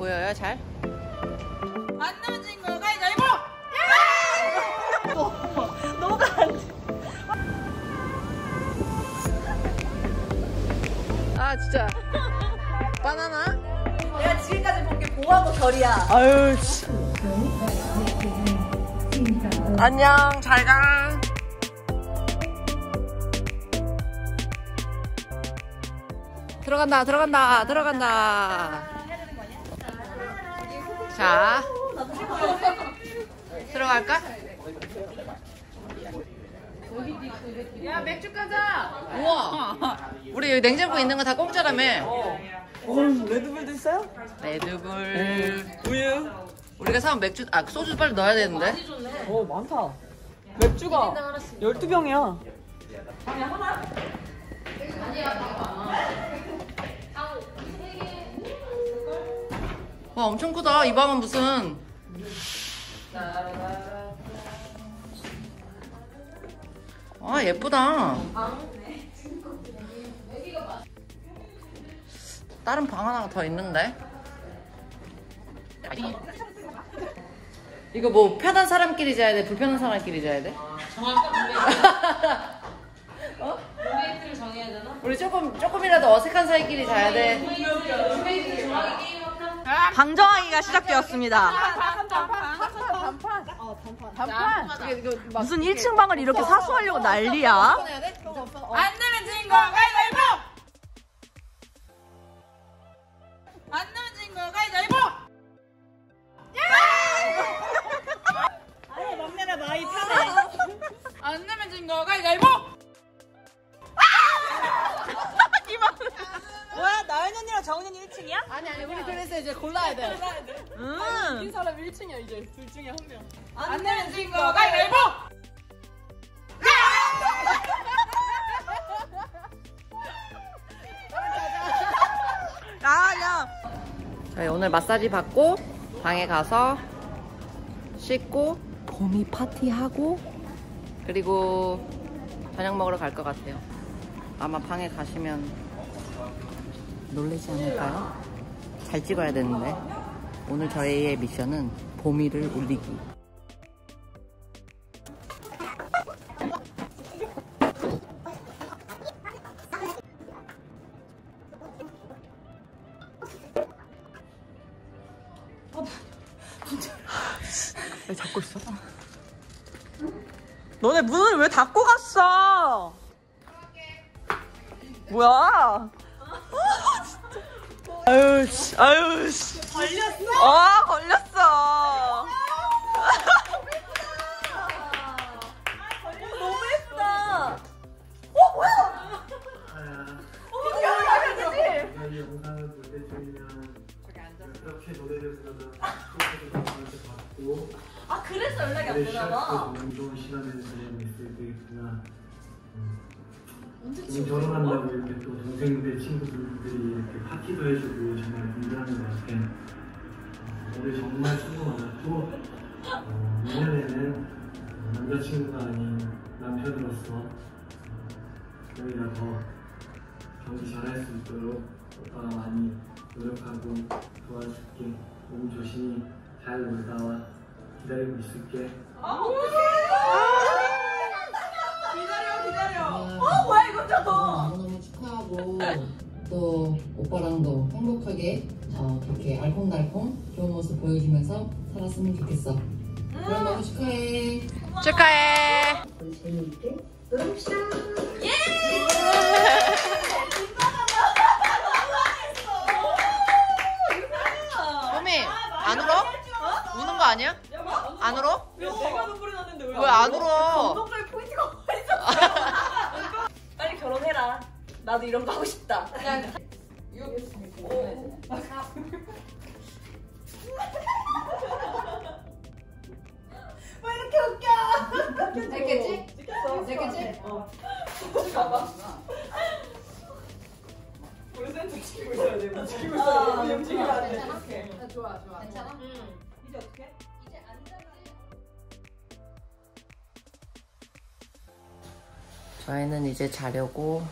보여요 잘? 안 넘어진 거 가위바위보! 아 진짜 바나나? 내가 지금까지 본 게 보하고 별이야. 아유 씨. 안녕 잘가 들어간다 들어간다 들어간다 자 들어갈까? 야 맥주 가자. 우와 우리 여기 냉장고 있는 거 다 공짜라며 레드불도 있어요? 레드불 우유. 우리가 사온 맥주 아 소주 빨리 넣어야 되는데 오 많다. 맥주가 12병이야. 와 엄청 크다. 이 방은 무슨. 아 예쁘다. 다른 방 하나가 더 있는데? 이거 뭐 편한 사람끼리 자야 돼? 불편한 사람끼리 자야 돼? 어? 우리 조금 조금이라도 어색한 사이끼리 자야 돼. 방정하기가 시작되었습니다. 무슨 1층 방을 이렇게 사수하려고 난리야? 안 넘어진 거 그래서 이제 골라야 돼. 음. 사람 1층이야 이제 둘 중에 한 명. 안 넘어진 거 가위바위보! 아야. 저희 오늘 마사지 받고 방에 가서 씻고 봄이 파티하고 그리고 저녁 먹으러 갈 것 같아요. 아마 방에 가시면 놀라지 않을까요? 잘 찍어야 되는데 오늘 저희의 미션은 봄이를 울리기. 아유 씨, 아유 씨. 걸렸어? 아 걸렸어. 영상을 볼때 이렇게 노래를 소리를 받고 아 그래서 연락이 안 되나 봐. 좋은 시간을 보내고 있을 때겠구나 지금 결혼한다고 이렇게 또 동생들 친구들이 이렇게 파티도 해주고 정말 분주하는 것 같아 어, 올해 정말 수고 많았고 어, 내년에는 어, 남자친구가 아닌 남편으로서 어, 저희가 더 경기 잘할 수 있도록 오빠가 많이 노력하고 도와줄게. 몸 조심히 잘 놀다 와. 기다리고 있을게. 기 이거 저거. 너무너무 축하하고 또 오빠랑도 행복하게 어, 그렇게 알콩달콩 좋은 모습 보여주면서 살았으면 좋겠어. 그럼 너무 축하해. 축하해. 봄이 안 울어? 우는 거 아니야? 안 울어? 왜 안 울어? 나도 이런 거 하고 싶다. 왜 이렇게 웃겨? 됐겠지? 됐겠지? 어. 봐봐. 우리 센터 지키고 있어야 돼. 뭐 지키고 있어야 돼. 움직이면 안 돼. 오케이. 좋아 좋아. 괜찮아? 이제 어떻게? 저희는 이제 자려고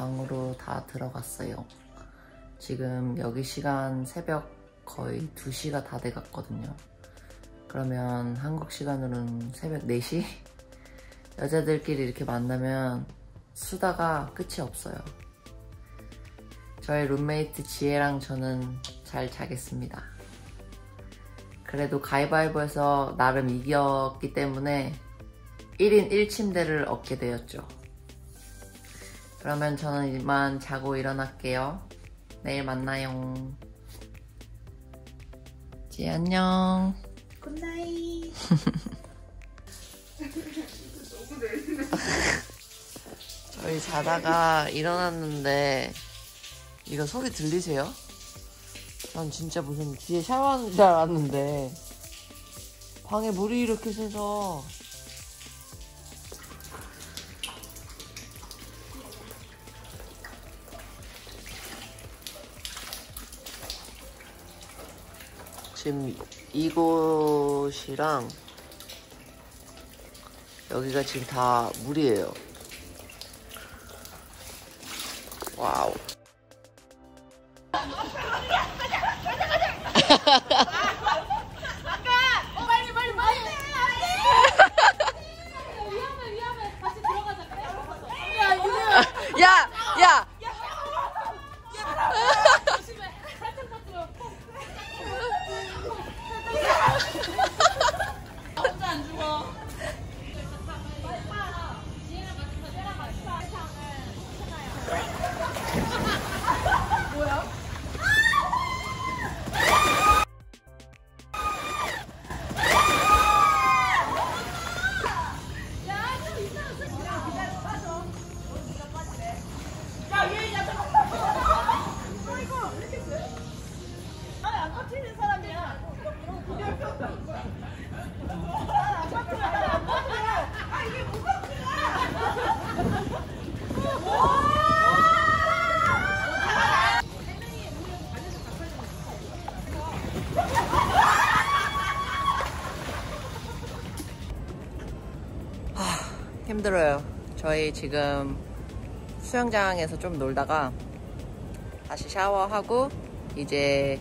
방으로 다 들어갔어요. 지금 여기 시간 새벽 거의 2시가 다 돼갔거든요. 그러면 한국 시간으로는 새벽 4시? 여자들끼리 이렇게 만나면 수다가 끝이 없어요. 저의 룸메이트 지혜랑 저는 잘 자겠습니다. 그래도 가위바위보에서 나름 이겼기 때문에 1인 1침대를 얻게 되었죠. 그러면 저는 이만 자고 일어날게요. 내일 만나요. 지혜 안녕. Good night. 저희 자다가 일어났는데 이거 소리 들리세요? 난 진짜 무슨 뒤에 샤워하는 줄 알았는데 방에 물이 이렇게 새서 지금 이곳이랑 여기가 지금 다 물이에요. 힘들어요. 저희 지금 수영장에서 좀 놀다가 다시 샤워하고 이제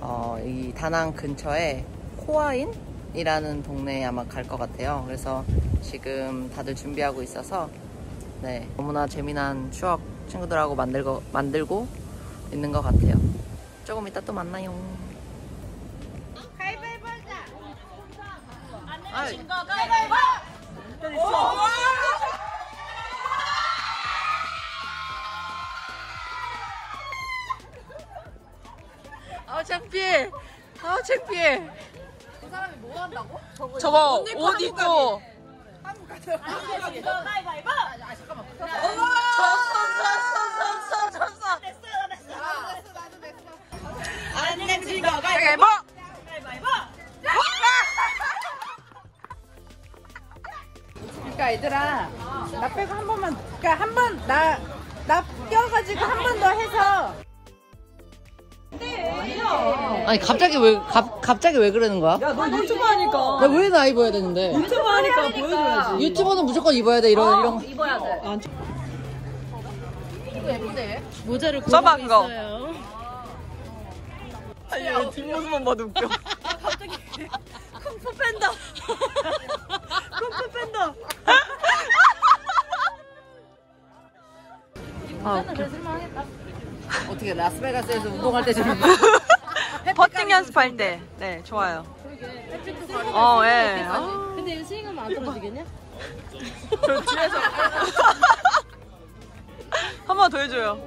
어, 이 다낭 근처에 코아인이라는 동네에 아마 갈 것 같아요. 그래서 지금 다들 준비하고 있어서 네 너무나 재미난 추억 친구들하고 만들고 만들고 있는 것 같아요. 조금 이따 또 만나요. 가위바위보 하자. 아, 진거 가위바위보. 아 창피해. 아 창피해. 그 사람이 뭐 한다고? 저거 옷 입고 진거 가위바위보. 아 잠깐만. 졌어 졌어 졌어 졌어. 됐어 됐어. 나도. 안. 가위바위보. 가위바위보. 그러니까 얘들아 나 빼고 한 번만 그러니까 한 번 나 나 껴가지고 한 번 더 해서 아니 갑자기 왜 갑, 갑자기 왜 그러는 거야? 야, 너 유튜브 하니까. 나 왜 나 입어야 되는데? 유튜브 하니까 보여줘야지. 유튜버는 무조건 입어야 돼 이런 이런 거. 입어야 돼. 모자를 써봐, 그거. 아니, 얘 뒷모습만 봐도 웃겨. 쿵푸 팬다. 쿵푸 팬다. 아 웃겨. 어떻게 라스베가스에서 운동할 때 좀. 퍼팅 연습할 때. 네, 좋아요. 어, 예. 아, 근데 이거 스윙하면 안 떨어지겠냐? 저 뒤에서. 한 번 더 해줘요.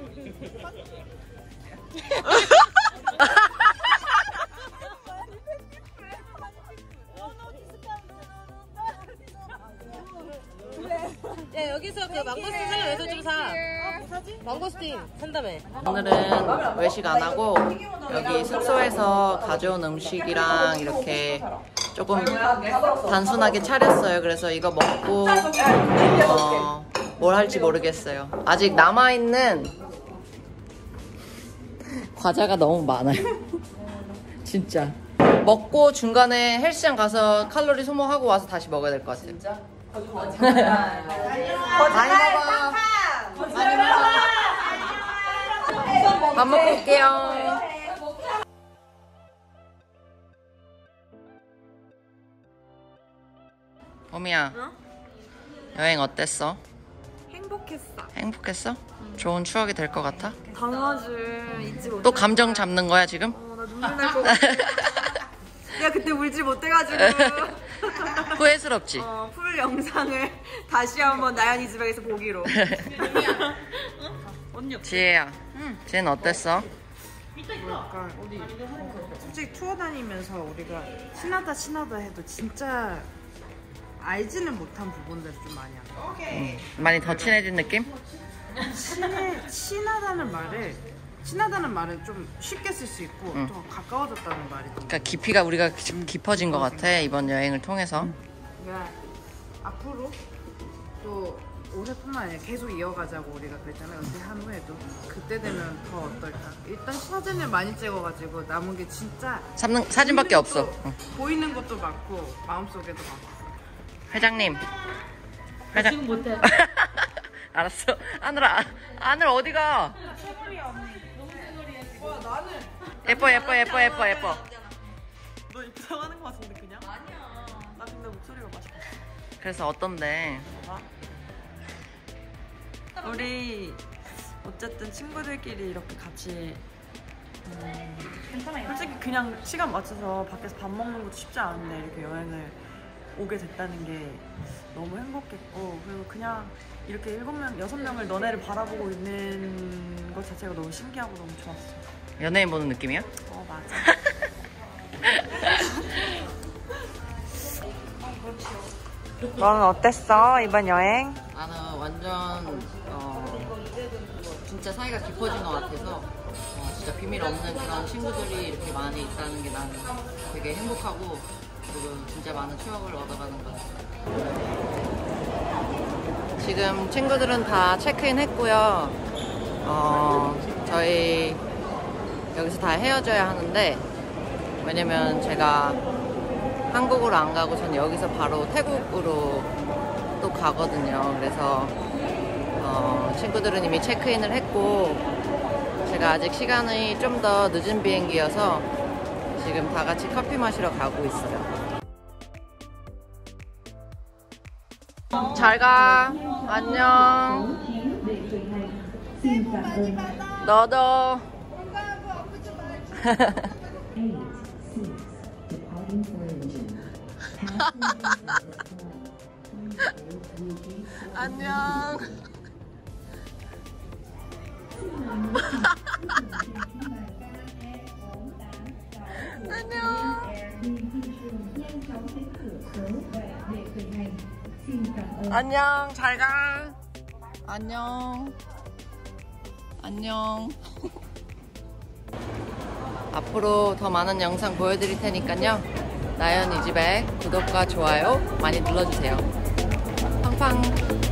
여기서 그 망고스틴 살려 왼손 좀 사. 망고스틴 산다며. 오늘은 외식 안 하고 여기 숙소에서 가져온 음식이랑 이렇게 조금 단순하게 차렸어요. 그래서 이거 먹고 어, 뭘 할지 모르겠어요. 아직 남아 있는 과자가 너무 많아요. 진짜. 먹고 중간에 헬스장 가서 칼로리 소모하고 와서 다시 먹어야 될 것 같아요. 진짜? 거짓말. 많이 먹어. 많이 먹어. 밥 먹고 올게요. 오미야 어? 여행 어땠어? 행복했어 행복했어? 응. 좋은 추억이 될 것 같아? 당연하지 잊지 또 감정 잡는 거야 지금? 어나 눈물 날것 같아 내가 그때 울지 못해가지고. 후회스럽지? 어, 풀 영상을 다시 한번 나연이 집에서 보기로. 지혜야. 지혜는 어땠어? 뭐랄까 솔직히 투어 다니면서 우리가 친하다 친하다 해도 진짜 알지는 못한 부분들이 좀 많이 알아. 응. 많이 더 친해진 느낌? 친해 친하다는 말을 친하다는 말은 좀 쉽게 쓸 수 있고 응. 또 가까워졌다는 말이 좀 그러니까 깊이가 우리가 기- 깊어진 것 같아 이번 여행을 통해서. 그러니까 앞으로 또 올해뿐만 아니라 계속 이어가자고 우리가 그랬잖아요. 은퇴한 후에도 그때 되면 더 어떨까? 일단 사진을 많이 찍어가지고 남은 게 진짜 삼는, 사진밖에 없어. 응. 보이는 것도 많고 마음속에도 많고. 회장님. 회장. 지금 못해. 알았어. 아늘아, 아늘 어디가? 예뻐 예뻐 예뻐 예뻐 예뻐. 너 이상하는 거 같은데 그냥? 아니야. 나 근데 목소리가 맛있어. 그래서 어떤데? 우리 어쨌든 친구들끼리 이렇게 같이 음, 솔직히 그냥 시간 맞춰서 밖에서 밥 먹는 것도 쉽지 않은데 이렇게 여행을 오게 됐다는 게 너무 행복했고 그리고 그냥 이렇게 일곱 명, 여섯 명을 너네를 바라보고 있는 것 자체가 너무 신기하고 너무 좋았어. 연예인 보는 느낌이야? 어 맞아. 너는 어땠어 이번 여행? 나는 완전 어, 진짜 사이가 깊어진 것 같아서 어, 진짜 비밀 없는 그런 친구들이 이렇게 많이 있다는 게 나는 되게 행복하고 그리고 진짜 많은 추억을 얻어가는 것 같아요. 지금 친구들은 다 체크인 했고요. 어, 저희 여기서 다 헤어져야 하는데 왜냐면 제가 한국으로 안 가고 저는 여기서 바로 태국으로 또 가거든요. 그래서 어, 친구들은 이미 체크인을 했고 제가 아직 시간이 좀 더 늦은 비행기여서 지금 다 같이 커피 마시러 가고 있어요. 잘 가. 안녕. 너도. 안녕. 안녕. 안녕. 잘 가. 안녕. 안녕. 앞으로 더 많은 영상 보여드릴 테니까요. 나연 이 집에 구독과 좋아요 많이 눌러주세요. 팡팡.